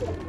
you